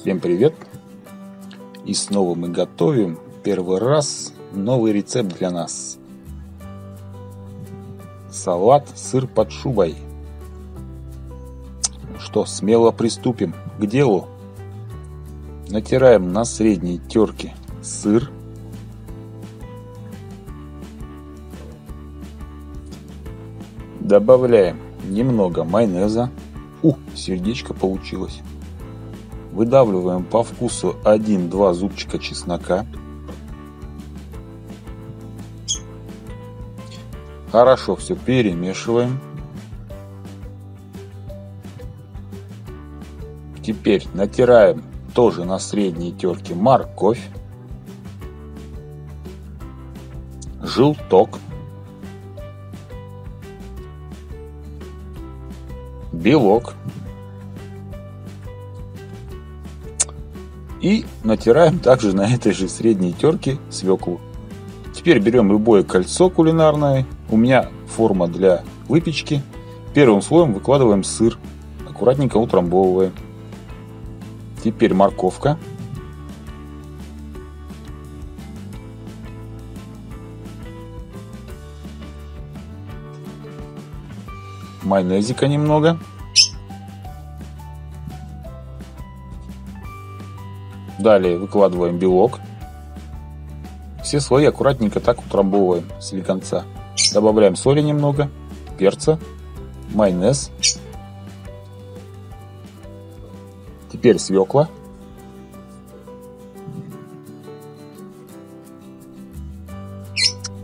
Всем привет! И снова мы готовим первый раз новый рецепт для нас. Салат сыр под шубой. Что, смело приступим к делу. Натираем на средней терке сыр. Добавляем немного майонеза. У, сердечко получилось. Выдавливаем по вкусу 1-2 зубчика чеснока. Хорошо все перемешиваем. Теперь натираем тоже на средней терке морковь, желток, белок и натираем также на этой же средней терке свеклу. Теперь берем любое кольцо кулинарное. У меня форма для выпечки. Первым слоем выкладываем сыр. Аккуратненько утрамбовываем. Теперь морковка. Майонезика немного. Далее выкладываем белок. Все слои аккуратненько так утрамбовываем с конца. Добавляем соли немного, перца, майонез. Теперь свекла.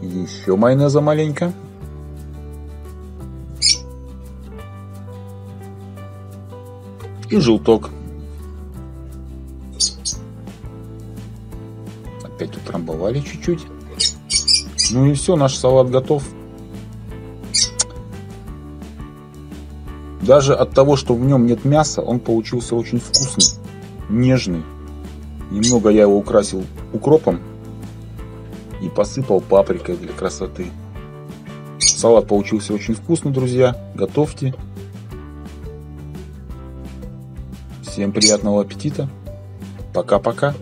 Еще майонеза маленько. И желток. Опять утрамбовали чуть-чуть. Ну и все, наш салат готов. Даже от того, что в нем нет мяса, он получился очень вкусный, нежный. Немного я его украсил укропом и посыпал паприкой для красоты. Салат получился очень вкусный, друзья. Готовьте. Всем приятного аппетита. Пока-пока.